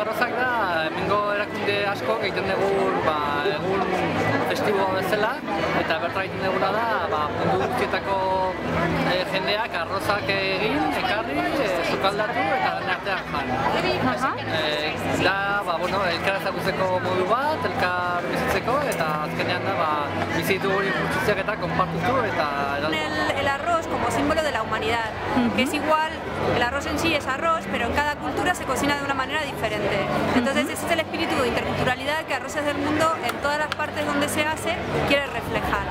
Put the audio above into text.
arrozak da, mingo erakunde asko egiten dugu ba, egun festiboa bezala, eta bertra egiten duguna da, ba, mundu guztietako e, jendeak arrozak egin, ekarri, e, sukaldatu eta artean jan. E, da, ba, bueno, elkar ezagutzeko modu bat, elkar bizitzeko, eta azkenean da, ba, bizitu hori guztiak eta konpartutu eta uh -huh. que es igual, el arroz en sí es arroz, pero en cada cultura se cocina de una manera diferente. Entonces ese es el espíritu de interculturalidad que Arroces del Mundo en todas las partes donde se hace quiere reflejar.